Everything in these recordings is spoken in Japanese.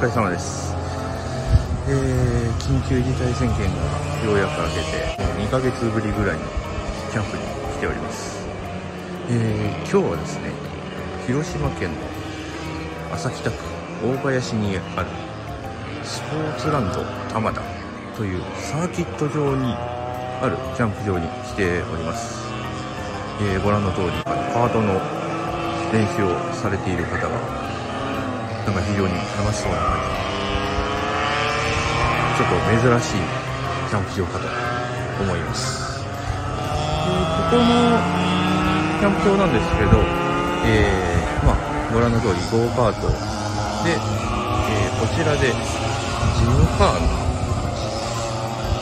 お疲れ様です。えー、緊急事態宣言がようやく明けて、もう2ヶ月ぶりぐらいのキャンプに来ております。えー、今日はですね、広島県の安佐北区大林にあるスポーツランド玉田というサーキット場にあるキャンプ場に来ております。えーご覧の通り、あのカートの練習をされている方が、なんか非常に楽しそうな感じで、ちょっと珍しいキャンプ場かと思います。でここのキャンプ場なんですけど、えーまあ、ご覧の通りゴーカートで、えーこちらでジムカー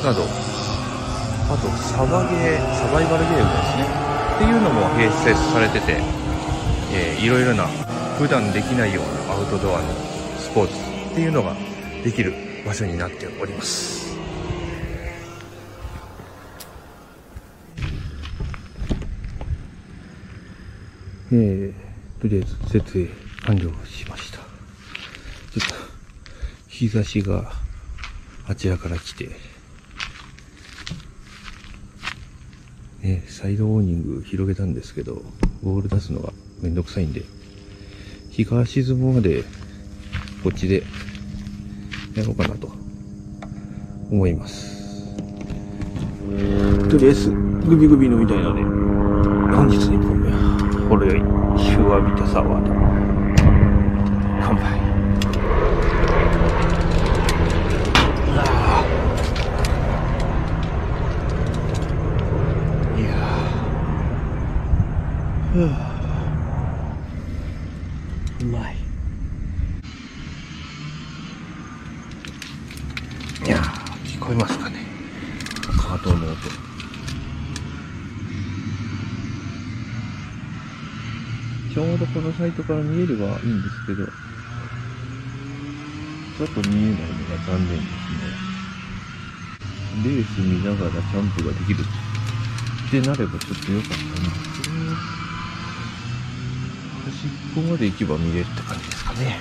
ナなど、あとサバゲー、サバイバルゲームですね。っていうのも併設されてて、えーいろいろな普段できないようなアウトドアのスポーツっていうのができる場所になっております。えー、とりあえず設営完了しました。ちょっと日差しがあちらから来て、ね、サイドオーニング広げたんですけど、ボール出すのがめんどくさいんで、日が沈むまで、こっちでやろうかなと思います。とりあえず、グビグビ飲みたいので、本日の1本目。は、ほろ酔い、シュワビタサワーと、乾杯。いやうまい。いやー、聞こえますかね。カートの音。ちょうどこのサイトから見えればいいんですけど、ちょっと見えないのが残念ですね。レース見ながらキャンプができるってなればちょっと良かったんですけど、端っこまで行けば見れるって感じですかね。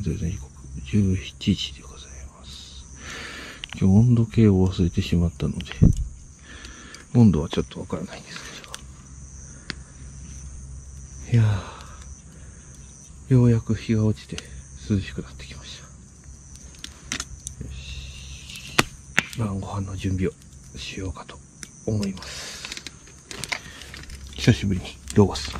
現在の時刻17時でございます。今日温度計を忘れてしまったので、温度はちょっとわからないんですけど。いやー、ようやく日が落ちて涼しくなってきました。よし。晩ご飯の準備をしようかと思います。久しぶりにロゴス。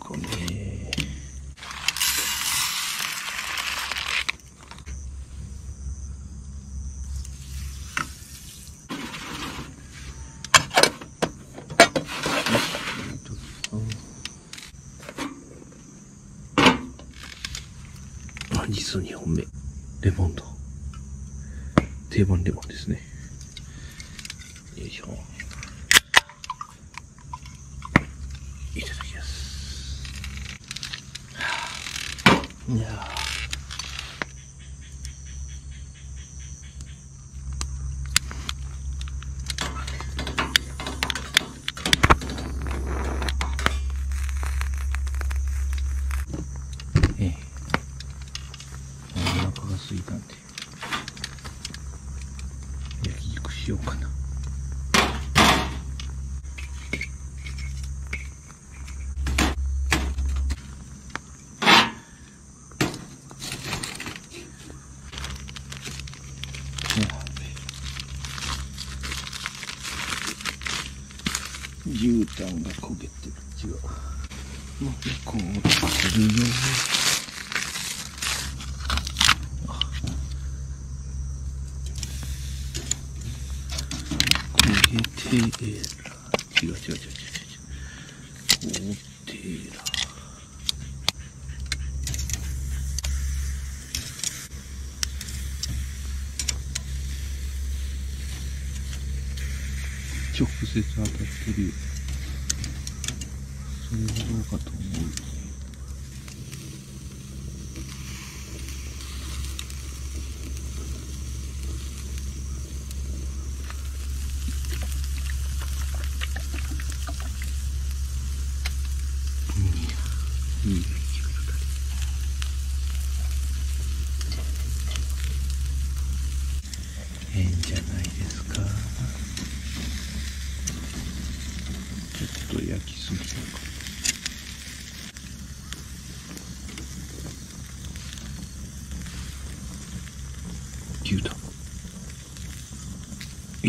これあ実2本目レモンと。定番レモンですね。よいしょ。いただきます。いやーえお腹が空いたんで焼肉しようかな絨毯が焦げてる。違う。もうこうするよ焦げてーら違う違う違う違う違う se trata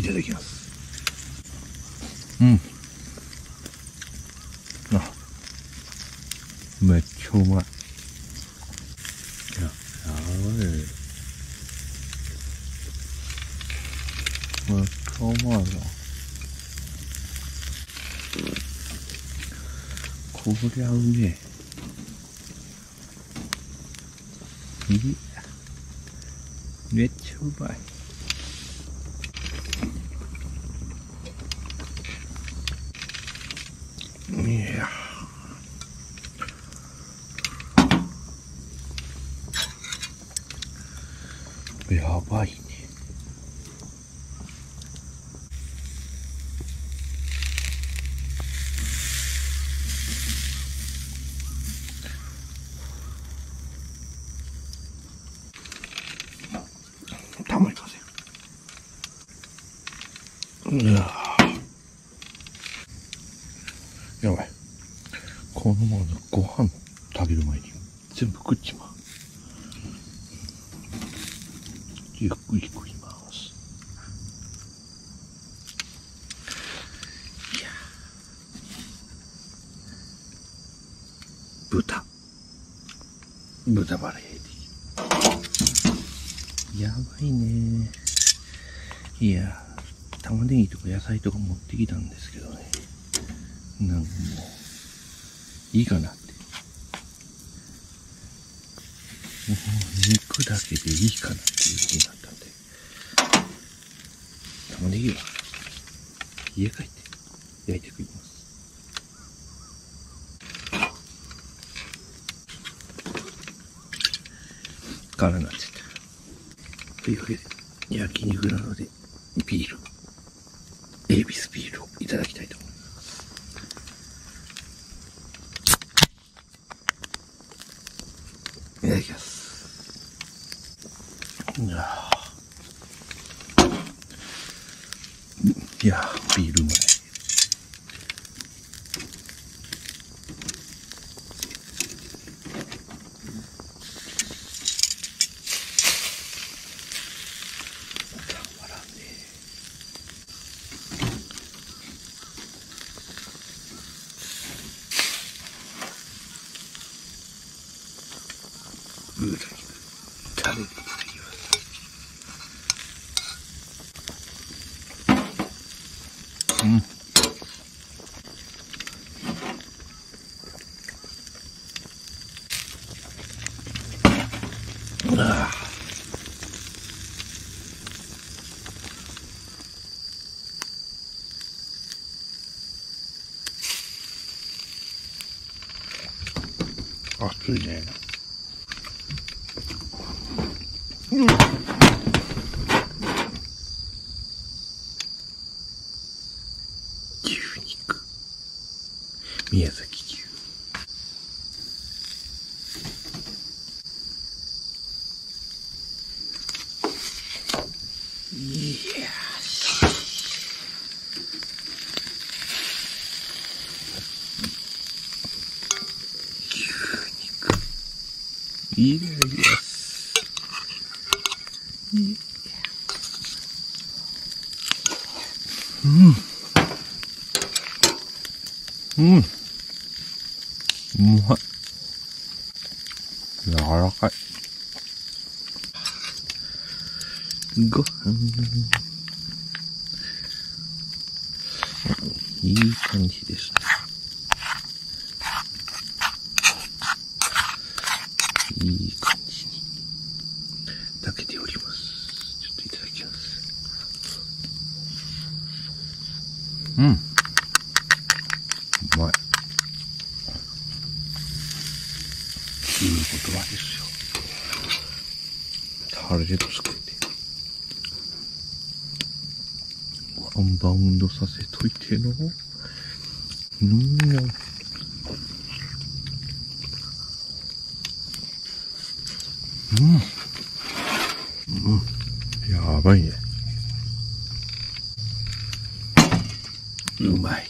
ただきます。うん。あ。めっちゃうまい。いややばいめっちゃうまいなこりゃうめえ。めっちゃうまいいややばいね。たまりませんうわ。やばい。このままご飯食べる前に全部食っちまう。ゆっくり食います。いや。豚。豚バレーやばいね。いや玉ねぎとか野菜とか持ってきたんですけどね。なんかも。ういいかなってもう肉だけでいいかなっていう風になったんで玉ねぎは家帰って焼いて食います空に。なっちゃったというわけで焼肉なのでビールエビスビールをいただきたいと思います。うだけ食べていうあ暑いね。牛肉。宮崎牛。いやいいね、いす。うん。うん。うまい。柔らかい。ご飯。いい感じですね。いい感じに炊けております。ちょっといただきます。うん。うまい。いい言葉ですよ。タレでつけて。ワンバウンドさせといての。うん。うん。うん。やばいね。うまい。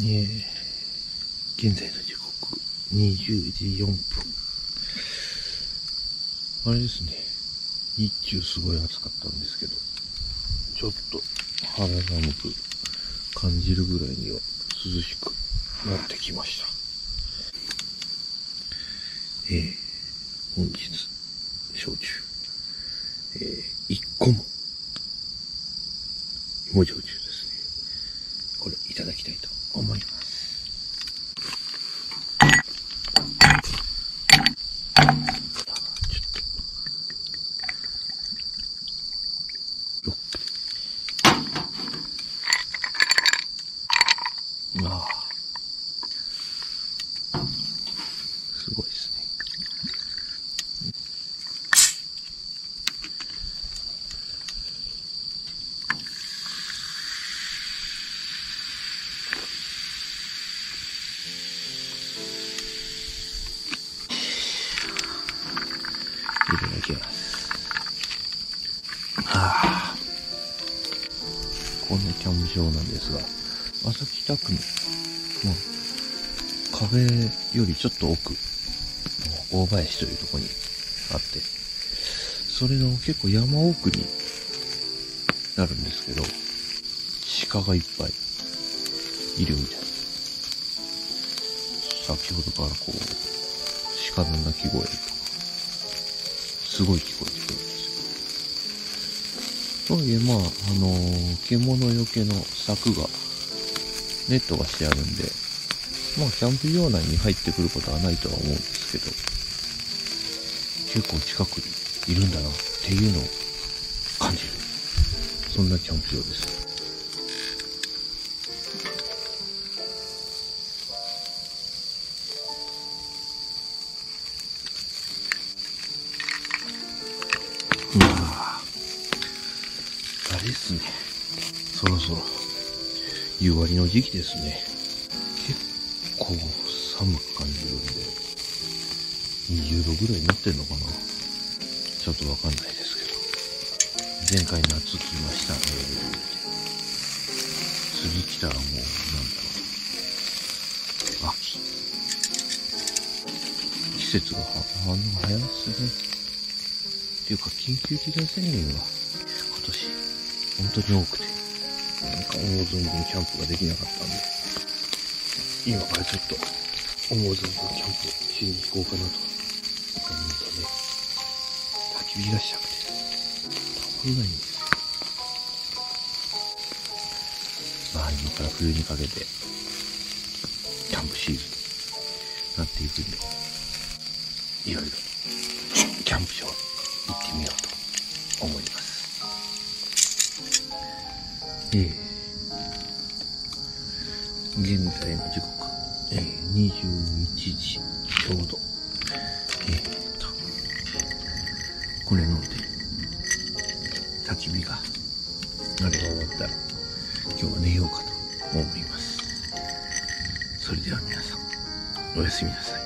えー、現在の時刻20時4分。あれですね。日中すごい暑かったんですけど、ちょっと肌寒く感じるぐらいには涼しくなってきました。えー、本日、焼酎、えー、1個も、芋焼酎はあ。こんなキャンプ場なんですが、朝北区の、まあ、壁よりちょっと奥、大林というとこにあって、それの結構山奥になるんですけど、鹿がいっぱいいるみたい。先ほどからこう、鹿の鳴き声とか、すごい聞こえて。とはいえ、まあ、あのー獣よけの柵が、ネットがしてあるんで、まあ、キャンプ場内に入ってくることはないとは思うんですけど、結構近くにいるんだなっていうのを感じる。そんなキャンプ場です。の時期ですね。結構寒く感じるんで20度ぐらいになってんのかな。ちょっとわかんないですけど。前回夏来ましたね次来たらもうなんだろう。秋。季節が反応が早いですねっていうか緊急事態宣言が今年本当に多くて。なんか思う存分キャンプができなかったんで今からちょっと思う存分キャンプしに行こうかなと本当ね焚き火がしたくてたまんないんですよ。まあ今から冬にかけてキャンプシーズンになっていくんでいろいろキャンプ場行ってみよ。うと思います現在の時刻、えー、21時ちょうど。えー、っと、これ飲んで、焚き火が、あれが終わったら、今日は寝ようかと思います。それでは皆さん、おやすみなさい。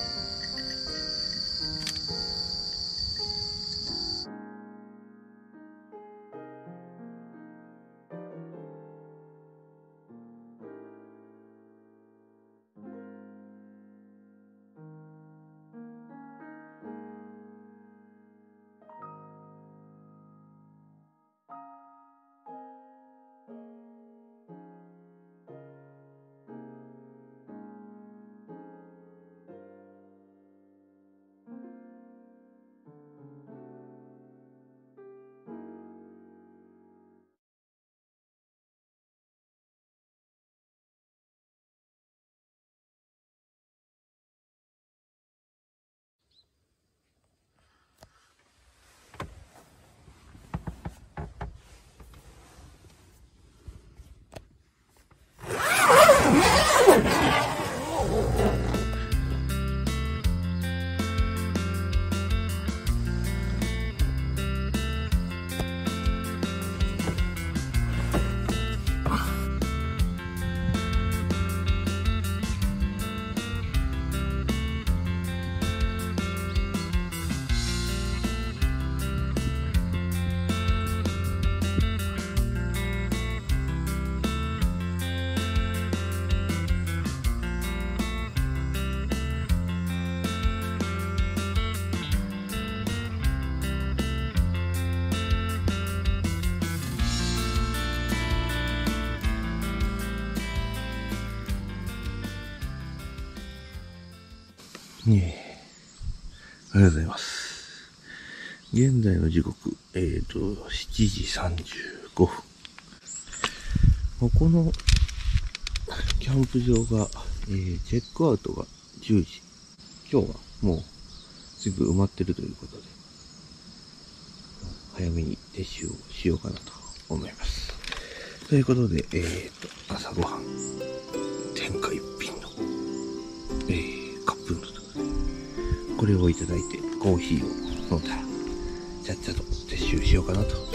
がとうございます。現在の時刻、えっ、ー、と、7時35分。ここのキャンプ場が、えー、チェックアウトが10時。今日はもう全部埋まってるということで、早めに撤収をしようかなと思います。ということで、えっ、ー、と、朝ごはん、これをいただいてコーヒーを飲んだらちゃっちゃと撤収しようかなと。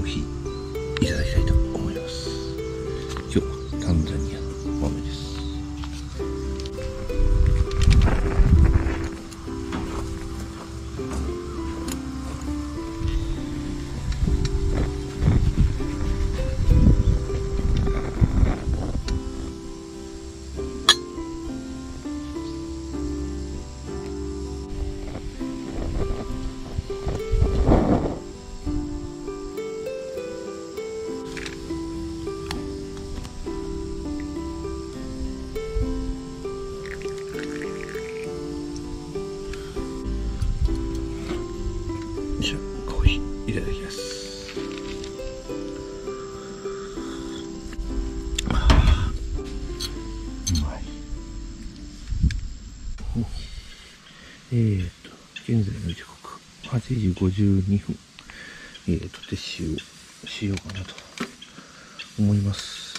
コーヒーいただきたいと思います。今日はタンザニアえーと、現在の時刻、8時52分、えーと、撤収しようかなと思います。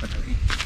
かっ。